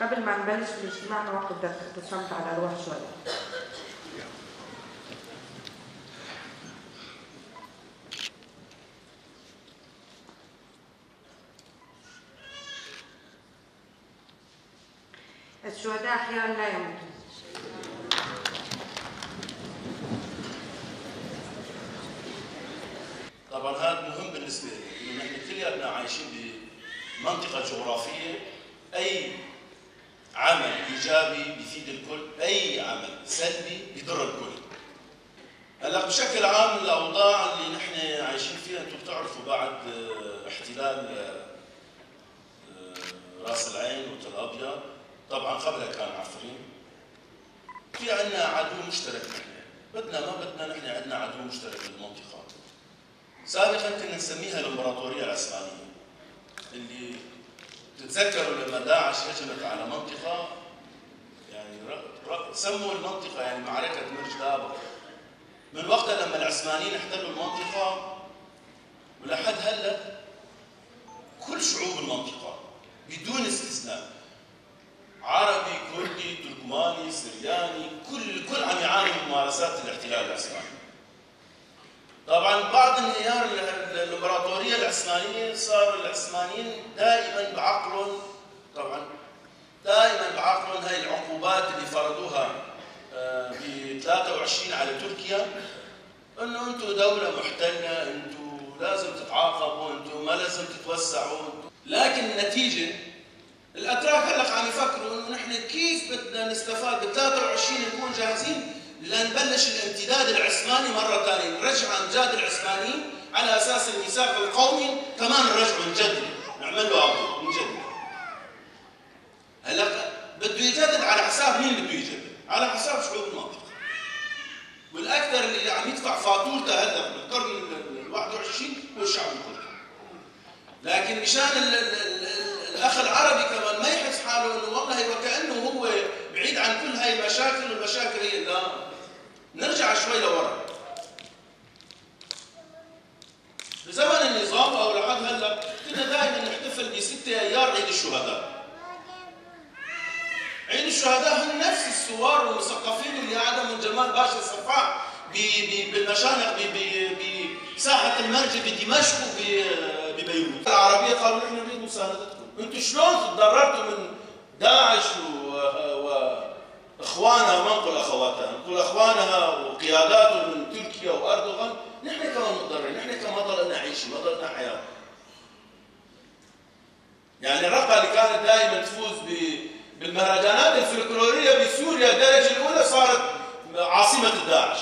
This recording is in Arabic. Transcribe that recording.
قبل ما نبلش الاجتماع نوقف دقيقة الصمت على روح شوي الشهداء أحياء لا يموتون طبعا هذا مهم بالنسبة لي إنه نحن كلياتنا عايشين بمنطقة جغرافية أي عمل إيجابي بيفيد الكل، أي عمل سلبي بيضر الكل. هلأ بشكل عام الأوضاع اللي نحن عايشين فيها أنتم بتعرفوا بعد آه، احتلال آه، آه، رأس العين وتل أبيض طبعا قبلها كان عفرين. في عندنا عدو مشترك نحن بدنا ما بدنا نحن عندنا عدو مشترك بالمنطقة. سابقا كنا نسميها الإمبراطورية العثمانية. اللي تتذكروا لما داعش هجمت على منطقة يعني سموا المنطقة يعني معركة مرج دابا من وقتها لما العثمانيين احتلوا المنطقة ولحد هلأ ممارسات الاحتلال العثماني. طبعا بعد انهيار الإمبراطورية العثمانية صار العثمانيين دائما بعقلهم طبعا دائما بعقلهم هاي العقوبات اللي فرضوها آه، ب 23 على تركيا إنه أنتم دولة محتلة أنتم لازم تتعاقبوا أنتم ما لازم تتوسعوا لكن النتيجة الأتراك هلأ عم يفكروا إنه نحن كيف بدنا نستفاد ب 23 نكون جاهزين لنبلش الامتداد العثماني مرة ثانية، نرجع امجاد العثمانيين على أساس الميثاق القومي كمان نرجعه نجدد، نعمل له ابو نجدد. هلا بده يجدد على حساب مين بده يجدد؟ على حساب شعوب المنطقة. والأكثر اللي عم يدفع فاتورته هلا بالقرن ال 21 هو الشعب التركي. لكن مشان الأخ العربي كمان ما نرجع شوي لورا. بزمن النظام أو لحد هلا كنا دائما نحتفل ب 6 أيار عيد الشهداء. عيد الشهداء هم نفس الثوار والمثقفين اللي قاعدة من جمال باشا الصفاع بالمشانق بساحة المرج بدمشق وببيروت العربية قالوا نحن نريد مساندتكم. أنتم شلون تضررتوا من داعش واخوانها اخوانها وقياداتهم من تركيا وأردوغان نحن كمان متضررين نحن كمان ما ضلنا عايشين ما ضلنا حياه يعني الرقه اللي كانت دائما تفوز بالمهرجانات الفلكلورية بسوريا الدرجة الأولى صارت عاصمة الداعش.